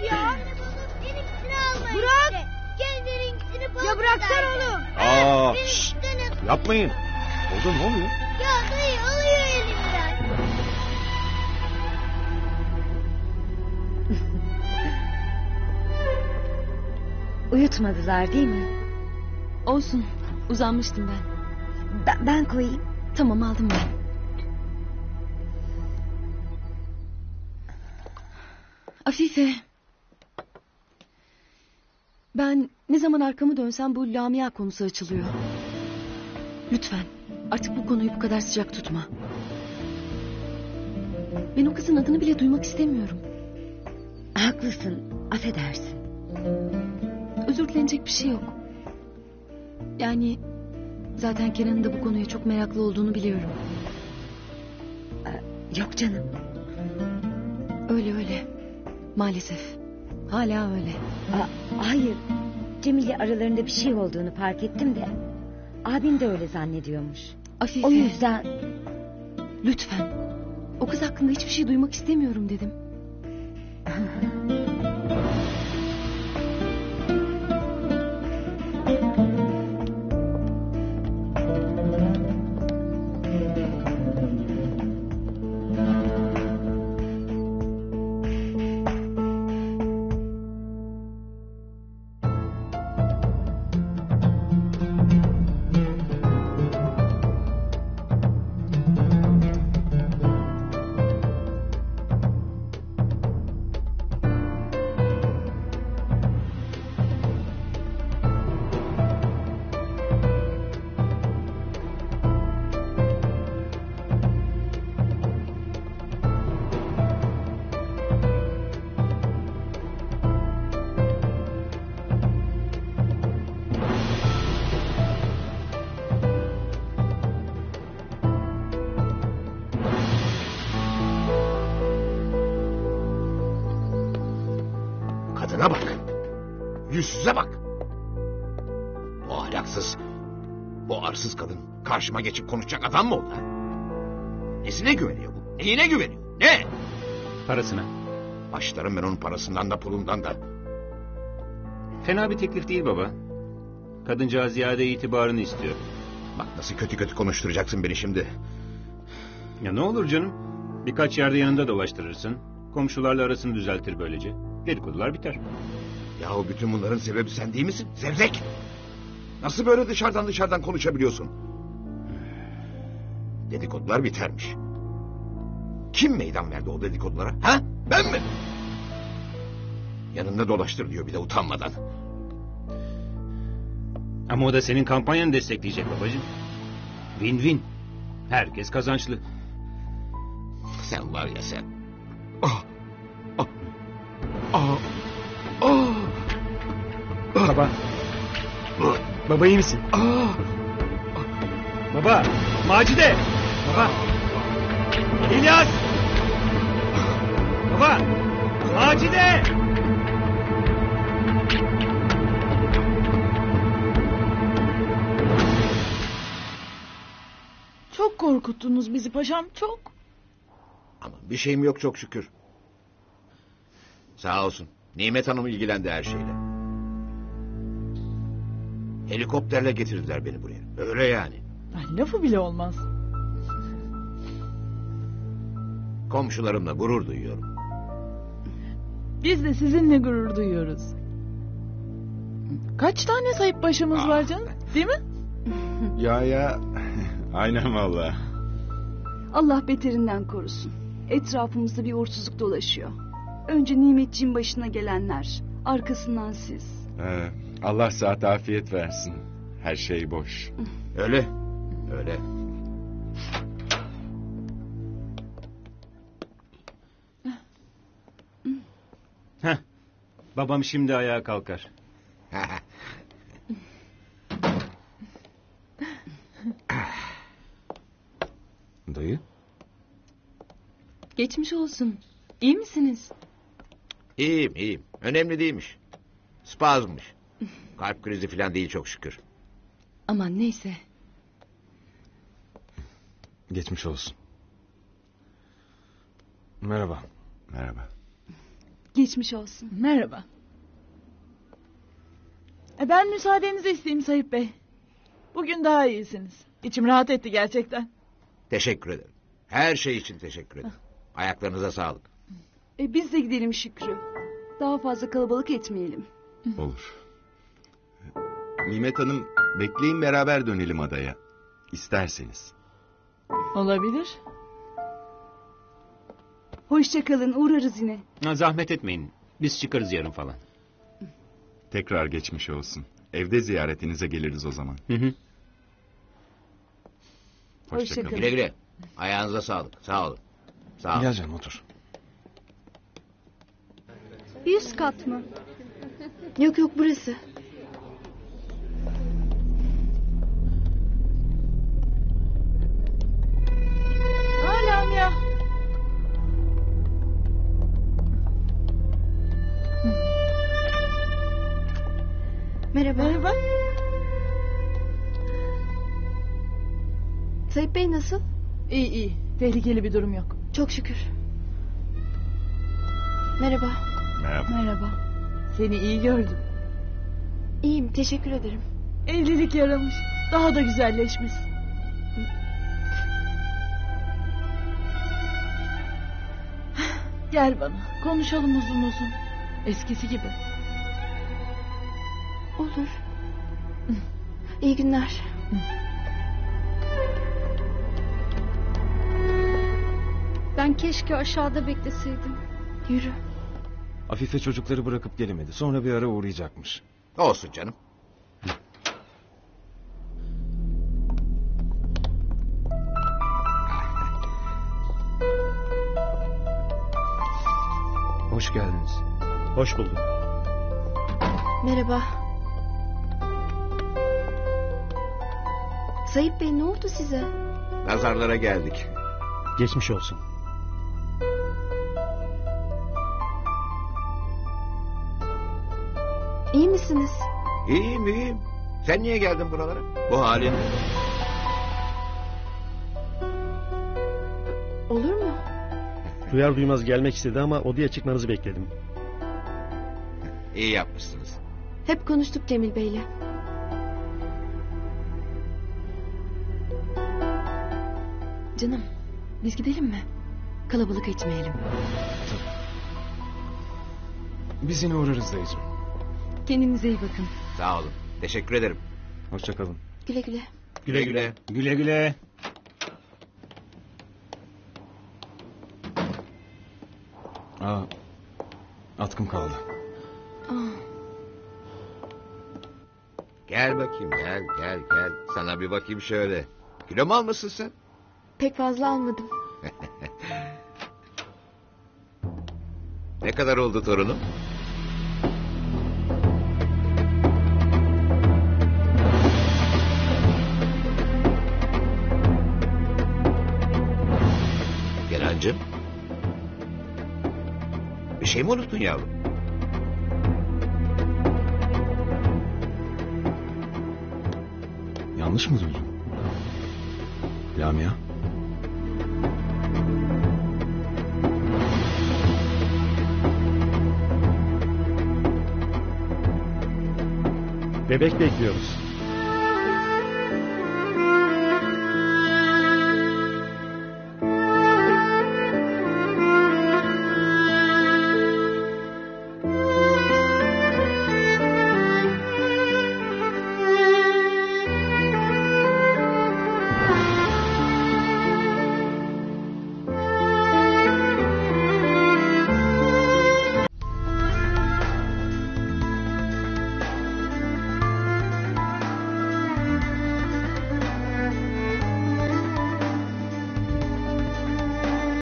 ya. Benimkini alma Bırak. işte. Kendininkini bana Ya bıraksana onu. Aa, şşt, yapmayın. Oldu ne oluyor? Ya dayı alıyor elimden. Uyutmadılar değil mi? Olsun. Uzanmıştım ben. Ben, ben koyayım. Tamam aldım ben. Afife. Ben ne zaman arkamı dönsem bu Lamia konusu açılıyor. Lütfen artık bu konuyu bu kadar sıcak tutma. Ben o kızın adını bile duymak istemiyorum. Haklısın. Affedersin. Özür dilenecek bir şey yok. Yani zaten Kenan'ın da bu konuya çok meraklı olduğunu biliyorum. Yok canım. Öyle öyle. Maalesef. Hala öyle. Aa, hayır. Cemil'le aralarında bir şey olduğunu fark ettim de. Abim de öyle zannediyormuş. Afife. O yüzden Lütfen. O kız hakkında hiçbir şey duymak istemiyorum dedim. Yüzsüze bak. Bu ahlaksız, bu arsız kadın karşıma geçip konuşacak adam mı oldu? ha? Nesine güveniyor bu? Neyine güveniyor? Ne? Parasına. Başlarım ben onun parasından da pulundan da. Fena bir teklif değil baba. Kadıncağız ziyade itibarını istiyor. Bak nasıl kötü kötü konuşturacaksın beni şimdi. Ya ne olur canım? Birkaç yerde yanında dolaştırırsın. Komşularla arasını düzeltir böylece. Dedikodular biter. Yahu bütün bunların sebebi sen değil misin? Zevzek! Nasıl böyle dışarıdan dışarıdan konuşabiliyorsun? Dedikodular bitermiş. Kim meydan verdi o dedikodulara? Ha? Ben mi? Yanında dolaştır diyor bir de utanmadan. Ama o da senin kampanyanı destekleyecek babacığım. Win win. Herkes kazançlı. Sen var ya sen. Ah! Ah! Ah! Baba. Baba iyi misin? Baba. Macide. Baba. İlyas. Baba. Macide. Çok korkuttunuz bizi paşam çok. Ama bir şeyim yok çok şükür. Sağ olsun. Nimet Hanım ilgilendi her şeyle. Helikopterle getirdiler beni buraya. Öyle yani. Ay, lafı bile olmaz. Komşularımla gurur duyuyorum. Biz de sizinle gurur duyuyoruz. Kaç tane sayıp başımız Ah. var canım? Değil mi? Ya ya. Aynen valla. Allah beterinden korusun. Etrafımızda bir uğursuzluk dolaşıyor. Önce Nimetciğin başına gelenler, arkasından siz. Ee, Allah saat afiyet versin. Her şey boş. Öyle. Öyle. Heh. Babam şimdi ayağa kalkar. Dayı? Geçmiş olsun. İyi misiniz? iyiyim iyiyim. Önemli değilmiş. Spazmmış. Kalp krizi falan değil çok şükür. Aman neyse. Geçmiş olsun. Merhaba. Merhaba. Geçmiş olsun. Merhaba. E, ben müsaadenizi isteyeyim Sayıp Bey. Bugün daha iyisiniz. İçim rahat etti gerçekten. Teşekkür ederim. Her şey için teşekkür ederim. Ayaklarınıza sağlık. E, biz de gidelim Şükrü. Daha fazla kalabalık etmeyelim. Olur. Nimet Hanım bekleyin beraber dönelim adaya. İsterseniz. Olabilir. Hoşça kalın uğrarız yine. Ha, zahmet etmeyin. Biz çıkarız yarın falan. Tekrar geçmiş olsun. Evde ziyaretinize geliriz o zaman. Hı hı. Hoşça Hoşçakalın. kalın. Güle güle. Ayağınıza sağlık. Sağ olun. Sağ olun. canım otur. Üst kat mı? Yok yok burası. Merhaba. Merhaba. Sayıp Bey nasıl? İyi iyi. Tehlikeli bir durum yok. Çok şükür. Merhaba. Merhaba. Merhaba. Seni iyi gördüm. İyiyim teşekkür ederim. Evlilik yaramış. Daha da güzelleşmiş. Gel bana. Konuşalım uzun uzun. Eskisi gibi. Olur. İyi günler. Ben keşke aşağıda bekleseydim. Yürü. Afife çocukları bırakıp gelemedi. Sonra bir ara uğrayacakmış. Olsun canım. Hoş geldiniz. Hoş bulduk. Merhaba. Sayıp Bey ne oldu size? Nazarlara geldik. Geçmiş olsun. İyi misiniz? İyiyim iyiyim. Sen niye geldin buralara? Bu halin. Olur mu? Duyar duymaz gelmek istedi ama odaya çıkmanızı bekledim. İyi yapmışsınız. Hep konuştuk Cemil Bey'le. Canım biz gidelim mi? Kalabalık etmeyelim. Biz yine uğrarız dayıcığım. Kendinize iyi bakın. Sağ olun. Teşekkür ederim. Hoşçakalın. Güle güle. Güle güle. Güle güle. Aa, atkım kaldı. Aa, Gel bakayım gel gel gel. Sana bir bakayım şöyle. Kilo mu almışsın sen? Pek fazla almadım. Ne kadar oldu torunum? Kenancığım. Bir şey mi unuttun yavrum? Yanlış mı duydum? Lamia? Bebek bekliyoruz.